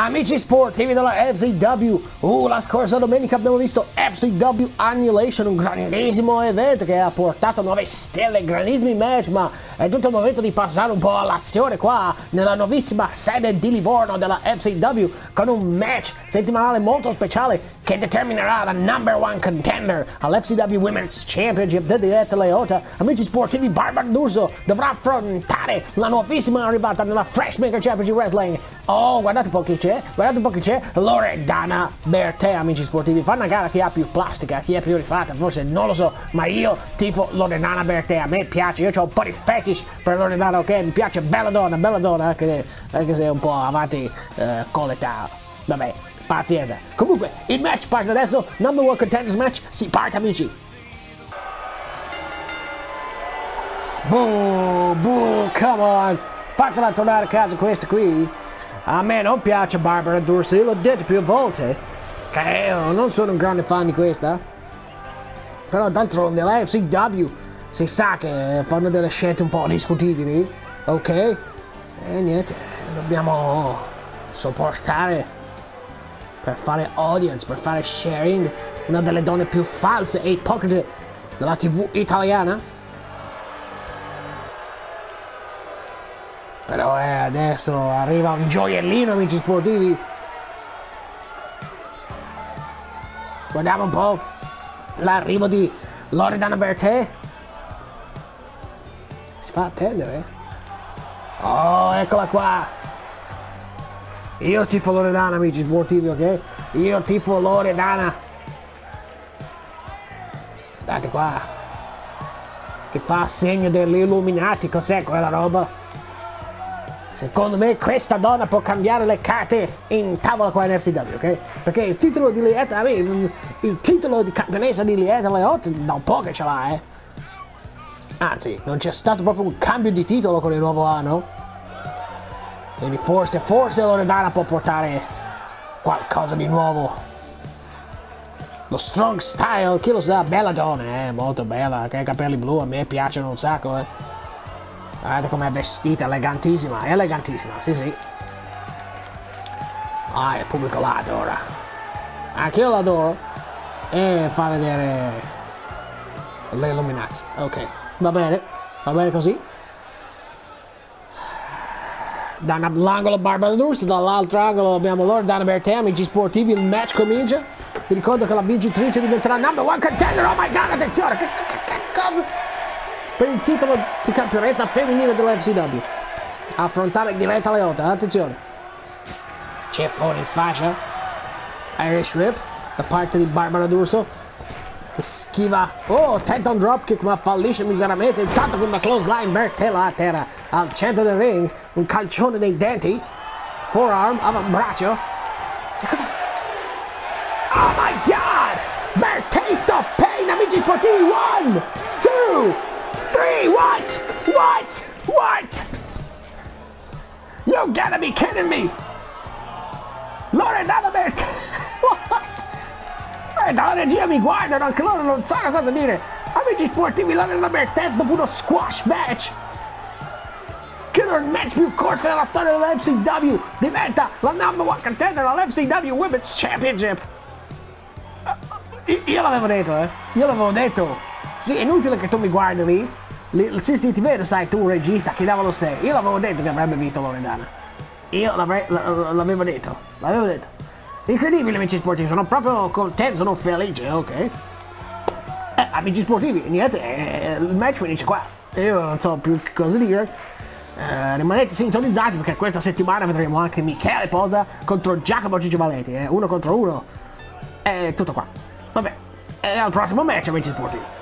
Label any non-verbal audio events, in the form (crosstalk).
Amici sportivi della FCW, uh, la scorsa domenica abbiamo visto FCW Annihilation, un grandissimo evento che ha portato nuove stelle, grandissimi match, ma è giunto il momento di passare un po' all'azione qua nella nuovissima sede di Livorno della FCW con un match settimanale molto speciale che determinerà la number one contender all'FCW Women's Championship di diretta Leota. Amici sportivi, Barbara D'Urso dovrà affrontare la nuovissima arrivata nella Freshmaker Championship Wrestling. Oh, guardate un po' chi c'è c'è, guardate un po' chi c'è, Loredana Bertè, amici sportivi, fa una gara chi ha più plastica, chi è più rifatta, forse non lo so, ma io tifo Loredana Bertè, a me piace, io ho un po' di fetish per Loredana, ok, mi piace, bella donna, bella donna, anche, anche se è un po' avanti eh, con l'età, vabbè, pazienza. Comunque, il match parte adesso, number one contenders match, si parte amici. Boo, boo, come on, fatela tornare a casa questa qui. A me non piace Barbara D'Urso, l'ho detto più volte. Che io non sono un grande fan di questa. Però d'altronde la FCW si sa che fanno delle scelte un po' discutibili, ok? E niente, dobbiamo sopportare per fare audience, per fare sharing una delle donne più false e ipocrite della tv italiana. Però eh, adesso arriva un gioiellino amici sportivi. Guardiamo un po' l'arrivo di Loredana Bertè. Si fa attendere. Oh, eccola qua. Io tifo Loredana amici sportivi, ok? Io tifo Loredana. Guardate qua. Che fa segno degli illuminati, cos'è quella roba? Secondo me questa donna può cambiare le carte in tavola qua in FCW, ok? Perché il titolo di Lieta, il titolo di campionessa di Lieta Leot da un po' che ce l'ha, eh. Anzi, non c'è stato proprio un cambio di titolo con il nuovo anno. Quindi forse, forse Loredana può portare qualcosa di nuovo. Lo strong style, chi lo sa, bella donna, eh, molto bella, che capelli blu, a me piacciono un sacco, eh. Guardate com'è vestita, elegantissima, elegantissima, sì sì. Ah, il pubblico la adora. Anche io l'adoro. E fa vedere le illuminati. Ok, va bene, va bene così. Da l'angolo Barbara D'Urso, dall'altro angolo abbiamo Loredana Bertè, amici sportivi, il match comincia. Vi ricordo che la vincitrice diventerà number one contender, oh my god, attenzione, che, che, che cosa? Per il titolo di campionessa femminile dell'FCW. Affrontare diretta Leota, attenzione. Fuori in faccia. Irish Rip da parte di Barbara D'Urso. Che schiva. Oh, tenta un dropkick ma fallisce miseramente. Intanto con una close line Bertella a terra al centro del ring. Un calcione nei denti. Forearm, avambraccio. Che cosa? Oh my god! Bear taste of pain, amici sportivi. One, two, Three! What? What? What? You gotta be kidding me! Loredana Bert! (laughs) What? Eh, dalla regia mi guardano, anche loro non sanno cosa dire! Amici sportivi, Loredana Bertet dopo uno squash match! Killer match più corto della storia dell'FCW diventa la number one contender all'FCW Women's Championship! Io l'avevo detto, eh! Io l'avevo detto! Sì, è inutile che tu mi guardi lì. lì sì, sì, ti vedo, sai, tu regista, che diavolo sei? Io l'avevo detto che avrebbe vinto Loredana. Io l'avevo detto, l'avevo detto. Incredibile, amici sportivi, sono proprio contento, sono felice, ok? Eh, amici sportivi, niente, eh, il match finisce qua. Io non so più cosa dire. Eh, rimanete sintonizzati perché questa settimana vedremo anche Michele Posa contro Giacomo Cicciavaletti, eh, uno contro uno. E tutto qua. Vabbè, e al prossimo match, amici sportivi.